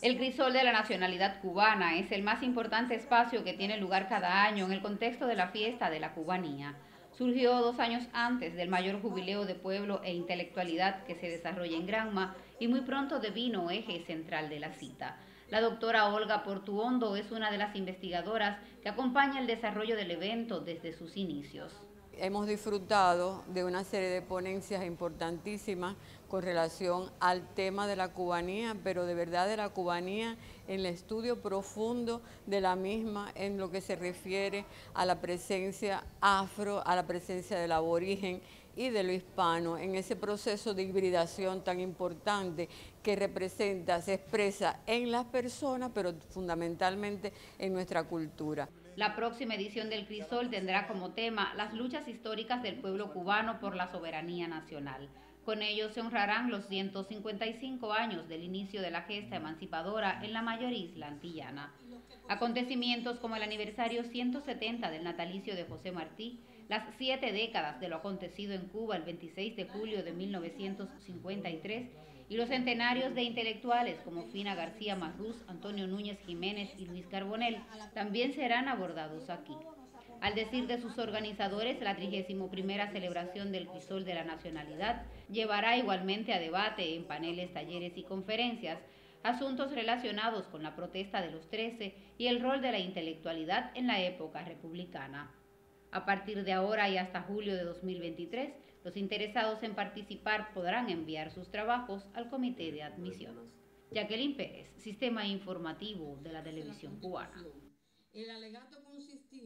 El crisol de la nacionalidad cubana es el más importante espacio que tiene lugar cada año en el contexto de la fiesta de la cubanía. Surgió dos años antes del mayor jubileo de pueblo e intelectualidad que se desarrolla en Granma y muy pronto devino eje central de la cita. La doctora Olga Portuondo es una de las investigadoras que acompaña el desarrollo del evento desde sus inicios hemos disfrutado de una serie de ponencias importantísimas con relación al tema de la cubanía, pero de verdad de la cubanía en el estudio profundo de la misma en lo que se refiere a la presencia afro, a la presencia del aborigen y de lo hispano en ese proceso de hibridación tan importante que representa, se expresa en las personas, pero fundamentalmente en nuestra cultura. La próxima edición del Crisol tendrá como tema las luchas históricas del pueblo cubano por la soberanía nacional. Con ello se honrarán los 155 años del inicio de la gesta emancipadora en la mayor isla antillana. Acontecimientos como el aniversario 170 del natalicio de José Martí, las siete décadas de lo acontecido en Cuba el 26 de julio de 1953 y los centenarios de intelectuales como Fina García Marrús, Antonio Núñez Jiménez y Luis Carbonell también serán abordados aquí. Al decir de sus organizadores, la 31 celebración del Crisol de la Nacionalidad llevará igualmente a debate en paneles, talleres y conferencias asuntos relacionados con la protesta de los 13 y el rol de la intelectualidad en la época republicana. A partir de ahora y hasta julio de 2023, los interesados en participar podrán enviar sus trabajos al comité de admisión. Jacqueline Pérez, Sistema Informativo de la Televisión Cubana.